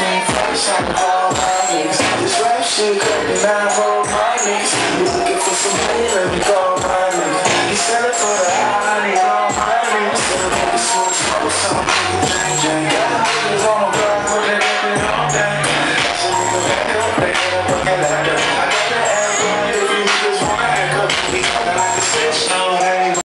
me fresh all my niggas. This rap shit cut and I hold my niggas. You looking for some